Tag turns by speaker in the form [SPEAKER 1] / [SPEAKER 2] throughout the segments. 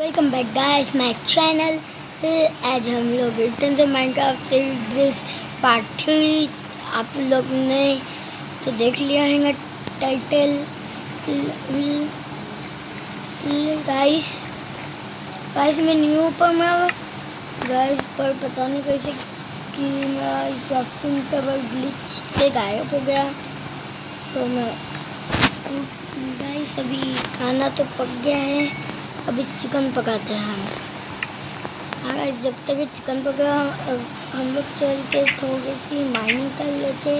[SPEAKER 1] Welcome back guys my channel आज हम लोग रिटर्न से माइनक्राफ्ट सीरीज़ पार्ट थ्री आप लोग ने तो देख लिया है टाइटल गाइस गाइस मैं न्यू पर मैं गाइस पर पता नहीं कैसे कि मेरा क्राफ्टिंग ग्लिच से गायब हो गया। तो मैं गाइस अभी खाना तो पक गया है। अभी चिकन पकाते हैं हम। हाँ जब तक चिकन पका हम लोग चल के थोड़ी सी माइनिंग कर लेते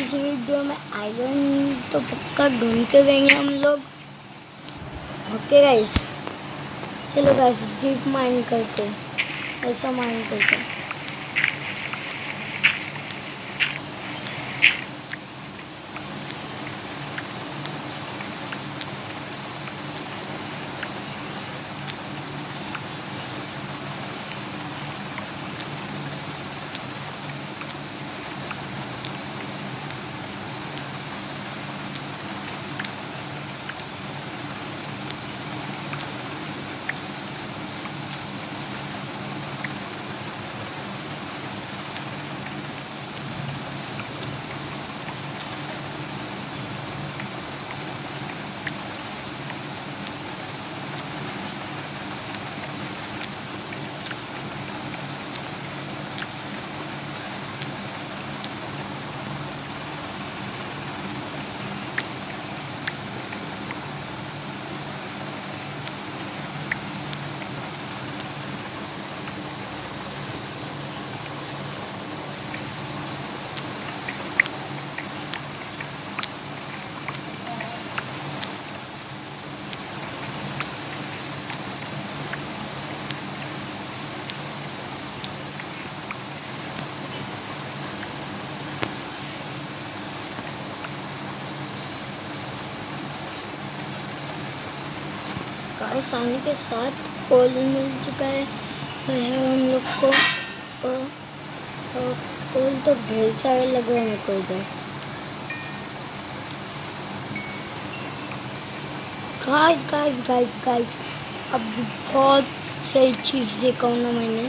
[SPEAKER 1] इस वीडियो में आयरन तो पक्का ढूंढ के गएँगे हम लोग। ओके गाइस चलो गाइस डीप माइन करते ऐसा माइन करते आने के साथ कोल मिल चुका है। हम लोग को कोल तो ढेर सारे लगे हैं को इधर गाइस गाइस गाइस गाइस अब बहुत सही चीज़ देखा ना मैंने।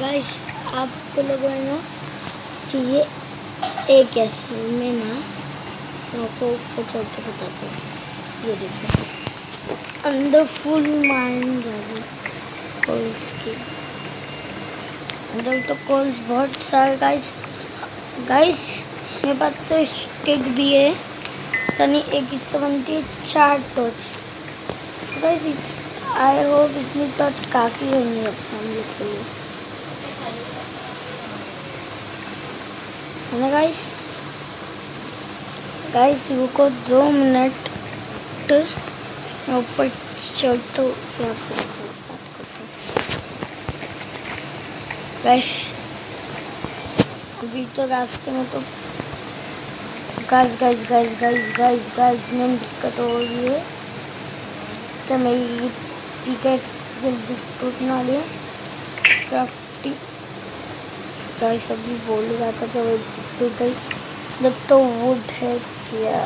[SPEAKER 1] गाइस आपको लगा है ना ये एक ऐसे में ना, आपको ऊपर चल के बताते हैं। ये देखो। अंदर फुल माइन जाएगी कोल्स की अंदर तो कोल्स बहुत सारे गाइस गाइस मेरे पास तो स्टिक भी है। यानी एक हिस्सा बनती है चार टॉर्च गाइस आई होप इतनी टॉर्च काफ़ी होंगी हम लोग के लिए। है गाइस गाइस रुको दो मिनट ऊपर चढ़ता हूँ फिर हूँ अभी तो रास्ते में तो guys guys guys guys guys guys में दिक्कत हो रही है तो मेरी पिकेट्स जल्दी टूटने वाली है क्राफ्टिंग गाइस अभी बोल रहा था कि वैसे टूट गई जब तो वुड है क्या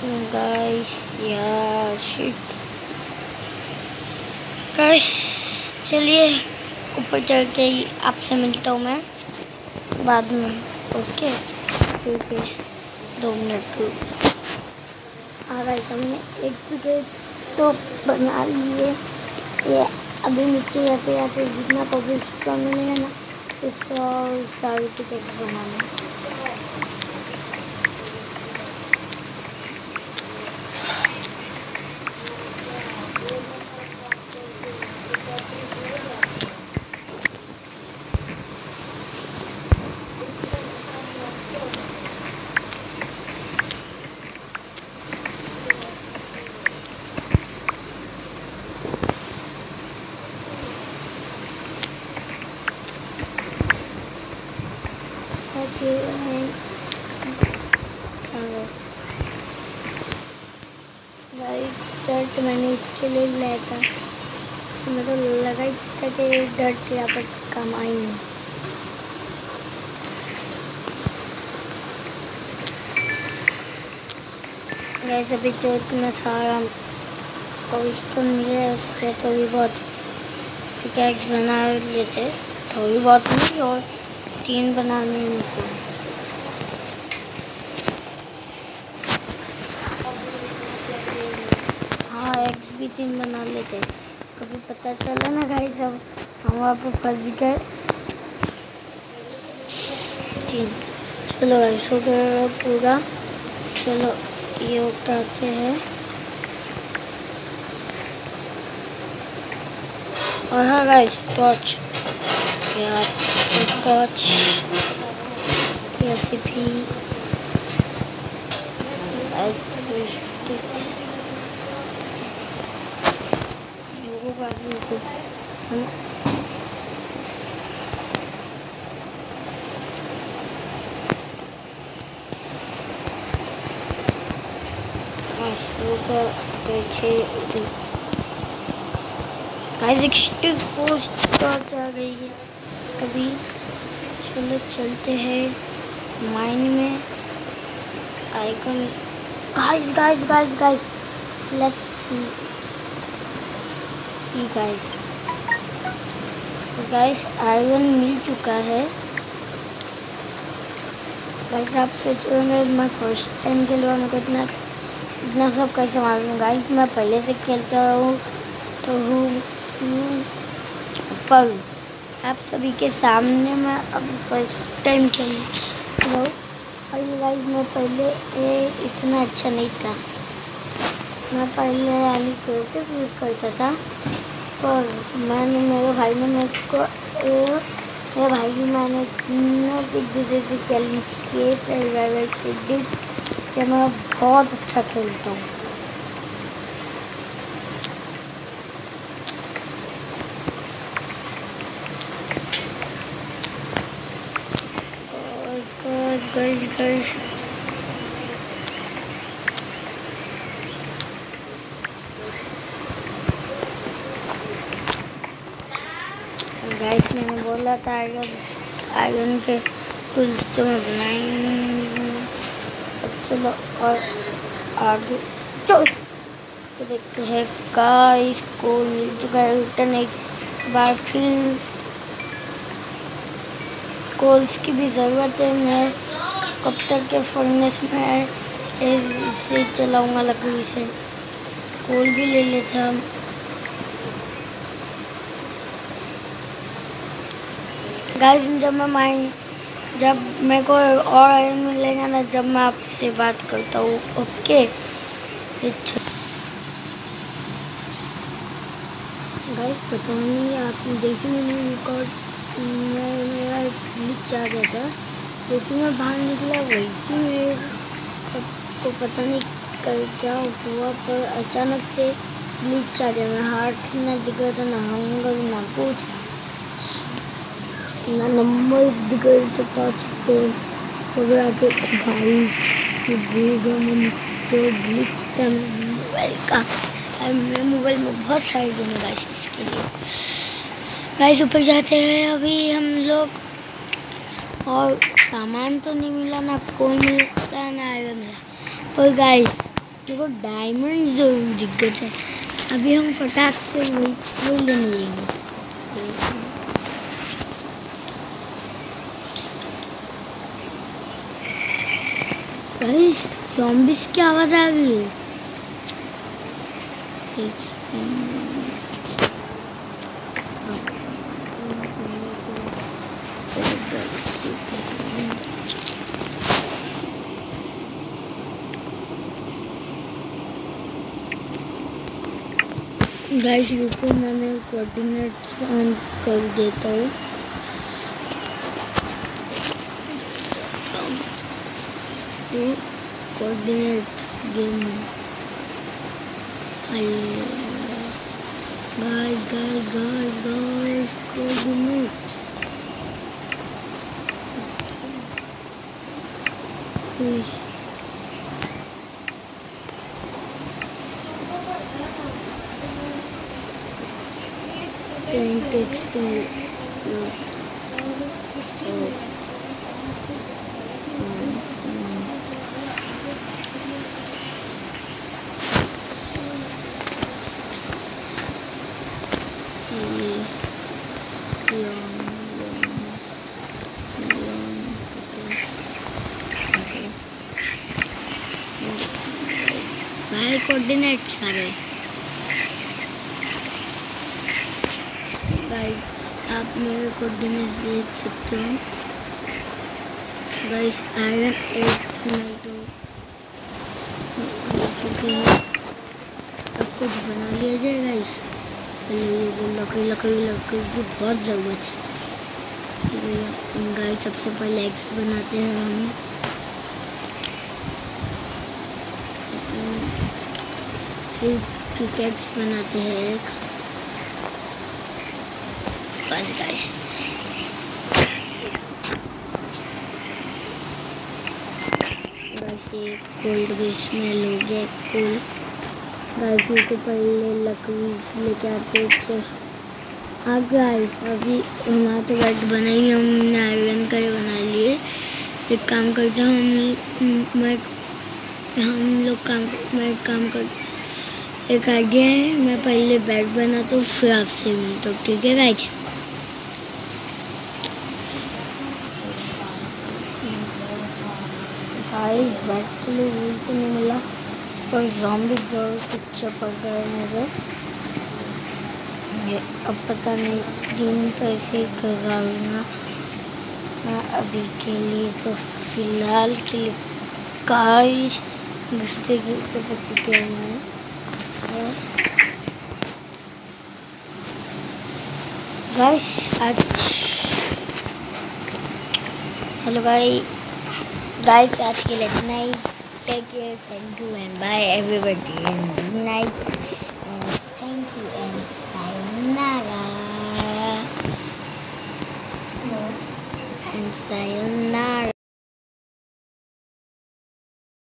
[SPEAKER 1] guys या गाइस चलिए, ऊपर चढ़ के ही आपसे मिलता हूँ मैं। बाद में ओके ठीक है, दो मिनट हाँ गाइस हमने एक पिकेट्स तो बना लिए ये अभी नीचे जाते जाते जितना पब्लिक मिलेगा ना तो सारी पिकेट्स बनाने डर्ट मैंने इसके लिए लिया था तो मेरे को लगा ही था कि डर्ट यहाँ पर काम आई नहीं वैसे भी जो इतना सारा कौशन मिले उससे थोड़ी बहुत पिकैक्स बना लेते थोड़ी बहुत नहीं और तीन बनाने को हाँ एक्स भी तीन बना लेते कभी पता चला ना भाई सब हम वहाँ पर फंस गए तीन। चलो गाइस हो गया पूरा। चलो, ये उठाते हैं। और हाँ गाइस टॉर्च यार torch recipe guys extreme force torch आ गई है अभी चलो चलते हैं माइन में। Icon guys guys guys guys let's see guys guys iron मिल चुका है। गाइस आप सोच रहे मैं फ़र्स्ट टाइम के लिए मैं कितना इतना सब कैसे मालूम। गाइस मैं पहले से खेलता हूँ तो हूँ, पर आप सभी के सामने मैं अब फ़र्स्ट टाइम खेल रहा हूँ। और ये गाइस मैं पहले ये इतना अच्छा नहीं था। मैं पहले यानी क्रिकेट यूज़ करता था, पर मैंने, मेरे भाई ने मेरे को, मेरे भाई भी मैंने तीनों एक दूसरे से चैलेंज किए सर्वाइवल सीरीज़ कि मैं बहुत अच्छा खेलता हूँ। गाइस, मैंने बोला था आयरन आयरन के टूल्स तो मैं बनाएँगे चलो और आगे, चलो। देखते हैं, गाइस को मिल चुका है रिटर्न एक बार फिर। कोल्स की भी ज़रूरत है, मैं कब तक के फर्नेस में इसे चलाऊँगा, लकड़ी से। कोल भी ले लेते हैं हम। गाइस जब मैं माइंड जब मेरे को और आयरन मिलेगा ना, जब मैं आपसे बात करता हूँ, ओके? गाइस पता नहीं, आपने जैसे मैंने रिकॉर्ड मेरा ग्लिच आ गया था। जैसे मैं बाहर निकला, वैसे मेरे को पता नहीं कर क्या हुआ, पर अचानक से ग्लिच आ गया। मैं हार्ट ना दिख रहा था ना हंगर ना कुछ। ना दिख रहे थे पाँच पे अगर ये था मोबाइल का मेरे मोबाइल में बहुत सारे गेम है गाइस इसके लिए गाइस ऊपर जाते हैं अभी हम लोग और सामान तो नहीं मिला ना कोल मिलता ना आयरन मिला और गाइस देखो डायमंड ज़रूर दिक्कत है अभी हम फटाक से वही लेंगे जॉम्बिस की आवाज़ आ गई गाइस रुको मैंने कोऑर्डिनेट्स ऑन कर देता हूँ group coordinates game. I guys, guys, guys, guys, coordinates. Fish. Tank experience. Coordinate सारे गाइस आप मेरे कोऑर्डिनेट देख सकते हो। गाइस आयरन एट तो चुके हैं। अब कुछ बना लिया जाए गाइस लकड़ी लकड़ी लकड़ी की बहुत ज़रूरत है। गाइस सबसे पहले एग्स बनाते हैं हम। फिर पिकेट्स बनाते हैं बस गाइस ये कोल्ड बेस में गया कोल गाइस ये तो पहले लकड़ी लेके आते चेस हाँ गाइस अभी हमारा तो बेड बना ही, हमने आयरन का ही बना लिए। एक काम करते हैं, हम मैं हम लोग काम, मैं काम कर एक आइडिया है। मैं पहले बेड बनाता हूँ, फिर आपसे मिलता हूँ, ठीक है गाइज़ गाइस बेड के लिए वूल तो नहीं मिला। पर जॉम्बी ज़रूर कुछ पड़ गए ये अब पता नहीं, दिन तो ऐसे ही गुजारूँगा मैं अभी के लिए तो फ़िलहाल के लिए गाइस गिरते गिरते बच गए हैं। गाइस आज हेलो भाई। गाइस आज के लिए इतना ही। Take care thank you and bye everybody and good night and thank you and sayonara. And sayonara.